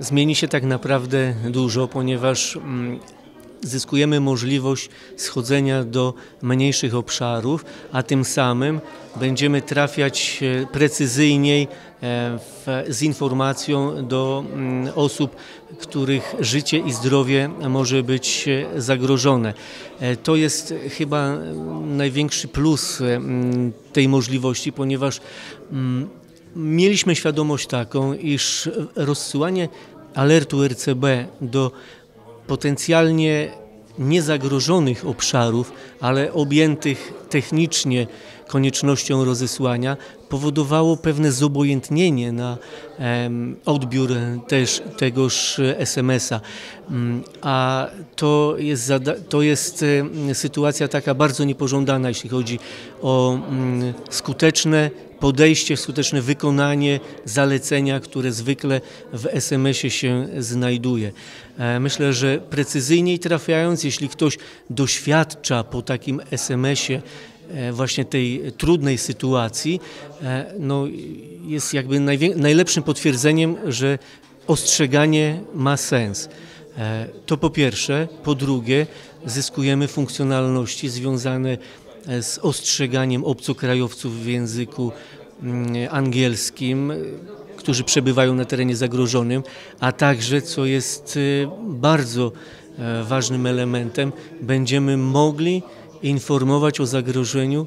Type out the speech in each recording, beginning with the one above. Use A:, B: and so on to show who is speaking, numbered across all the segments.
A: zmieni się tak naprawdę dużo, ponieważ mm, zyskujemy możliwość schodzenia do mniejszych obszarów, a tym samym będziemy trafiać e, precyzyjniej e, w, z informacją do mm, osób, których życie i zdrowie może być e, zagrożone. To jest chyba największy plus tej możliwości, ponieważ mm, mieliśmy świadomość taką, iż rozsyłanie alertu RCB do potencjalnie niezagrożonych obszarów, ale objętych technicznie koniecznością rozesłania, powodowało pewne zobojętnienie na odbiór też tegoż SMS-a. Mm, a to jest, to jest sytuacja taka bardzo niepożądana, jeśli chodzi o mm, skuteczne podejście, skuteczne wykonanie zalecenia, które zwykle w SMS-ie się znajduje. E, myślę, że precyzyjniej trafiając, jeśli ktoś doświadcza po takim SMS-ie e, właśnie tej trudnej sytuacji, e, no jest jakby najlepszym potwierdzeniem, że ostrzeganie ma sens. To po pierwsze. Po drugie, zyskujemy funkcjonalności związane z ostrzeganiem obcokrajowców w języku mm, angielskim, którzy przebywają na terenie zagrożonym, a także, co jest y, bardzo e, ważnym elementem, będziemy mogli informować o zagrożeniu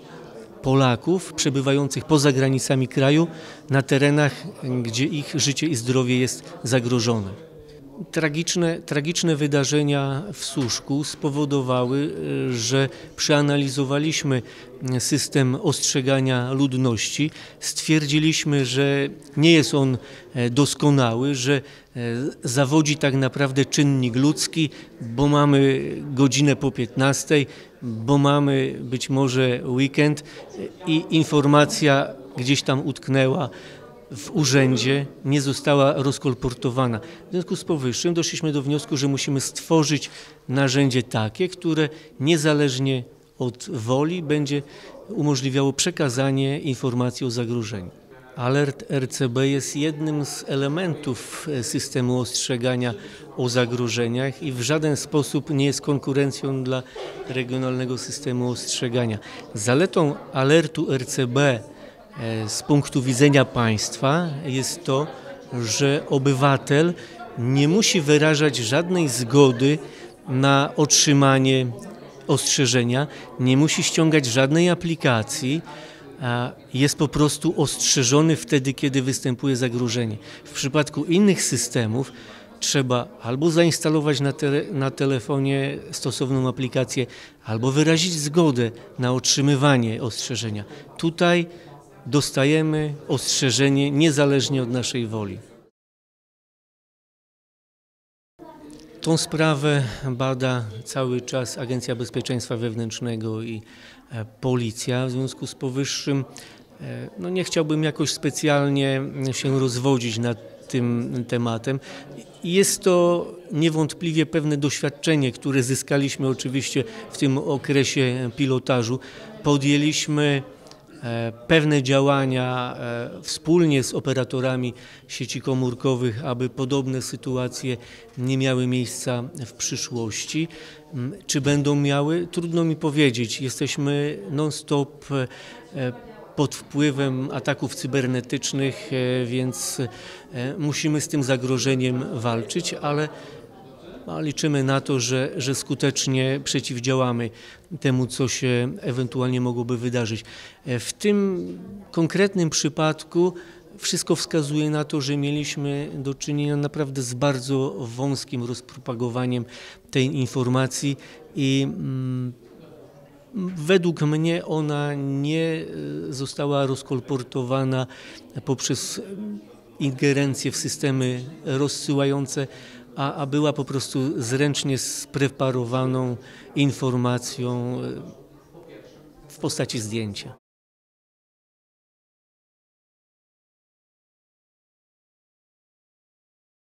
A: Polaków przebywających poza granicami kraju na terenach, gdzie ich życie i zdrowie jest zagrożone. Tragiczne, tragiczne wydarzenia w Suszku spowodowały, e, że przeanalizowaliśmy system ostrzegania ludności. Stwierdziliśmy, że nie jest on e, doskonały, że e, zawodzi tak naprawdę czynnik ludzki, bo mamy godzinę po 15, bo mamy być może weekend i informacja gdzieś tam utknęła w urzędzie nie została rozkolportowana. W związku z powyższym doszliśmy do wniosku, że musimy stworzyć narzędzie takie, które niezależnie od woli będzie umożliwiało przekazanie informacji o zagrożeniu. Alert RCB jest jednym z elementów systemu ostrzegania o zagrożeniach i w żaden sposób nie jest konkurencją dla regionalnego systemu ostrzegania. Zaletą alertu RCB E, z punktu widzenia państwa jest to, że obywatel nie musi wyrażać żadnej zgody na otrzymanie ostrzeżenia, nie musi ściągać żadnej aplikacji, jest po prostu ostrzeżony wtedy, kiedy występuje zagrożenie. W przypadku innych systemów trzeba albo zainstalować na, na telefonie stosowną aplikację, albo wyrazić zgodę na otrzymywanie ostrzeżenia. Tutaj dostajemy ostrzeżenie niezależnie od naszej woli. Tą sprawę bada cały czas Agencja Bezpieczeństwa Wewnętrznego i e, Policja. W związku z powyższym e, no nie chciałbym jakoś specjalnie się rozwodzić nad tym tematem. Jest to niewątpliwie pewne doświadczenie, które zyskaliśmy oczywiście w tym okresie pilotażu. Podjęliśmy pewne działania e, wspólnie z operatorami sieci komórkowych, aby podobne sytuacje nie miały miejsca w przyszłości. Mm, czy będą miały? Trudno mi powiedzieć. Jesteśmy non-stop e, pod wpływem ataków cybernetycznych, więc musimy z tym zagrożeniem walczyć, ale a liczymy na to, że, że skutecznie przeciwdziałamy temu, co się ewentualnie mogłoby wydarzyć. E, w tym konkretnym przypadku wszystko wskazuje na to, że mieliśmy do czynienia naprawdę z bardzo wąskim rozpropagowaniem tej informacji i mm, Według mnie ona nie e, została rozkolportowana poprzez ingerencję w systemy rozsyłające, a, a była po prostu zręcznie spreparowaną informacją e, w postaci zdjęcia.